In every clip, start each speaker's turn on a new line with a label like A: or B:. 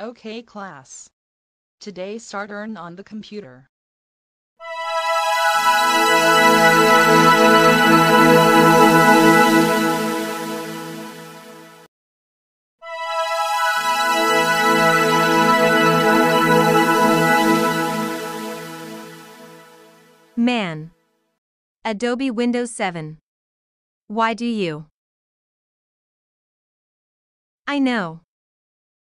A: Okay class. Today start earn on the computer.
B: Man. Adobe Windows 7. Why do you? I know.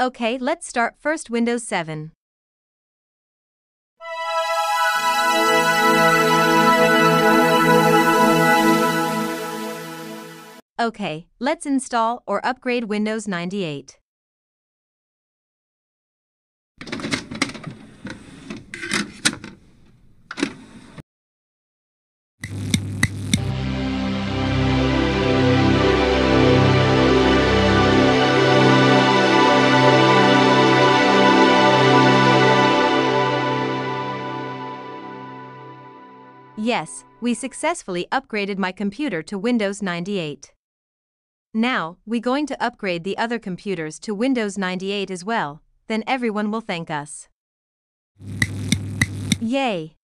C: Okay,
B: let's start first Windows 7. Okay, let's install or upgrade Windows 98. Yes, we successfully upgraded my computer to Windows 98. Now, we going to upgrade the other computers to Windows 98 as well, then everyone will thank us. Yay!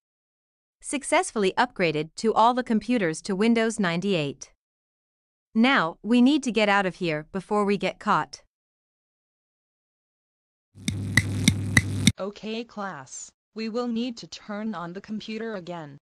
B: Successfully upgraded to all the computers to Windows 98. Now, we need to get out of here before we get caught.
A: Okay class. We will need to turn on the computer again.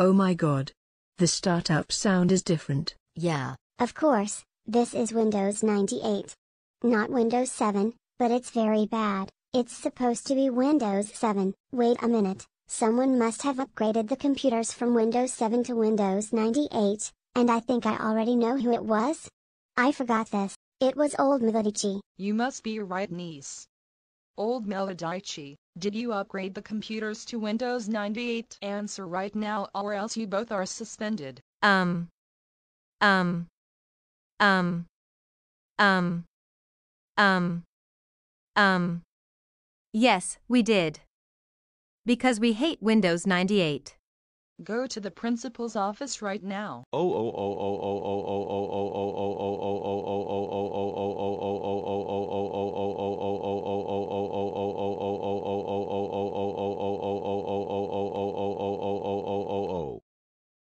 D: Oh my god. The startup sound is different.
E: Yeah.
F: Of course, this is Windows 98. Not Windows 7, but it's very bad. It's supposed to be Windows 7. Wait a minute, someone must have upgraded the computers from Windows 7 to Windows 98, and I think I already know who it was. I forgot this. It was old Melodytchi.
A: You must be right niece. Old Melodytchi, did you upgrade the computers to Windows 98? Answer right now or else you both are suspended.
B: Um. Um. Um. Um. Um. Um. Yes, we did. Because we hate Windows 98.
A: Go to the principal's office right now.
G: Oh oh oh oh oh oh oh oh oh oh oh oh oh oh oh oh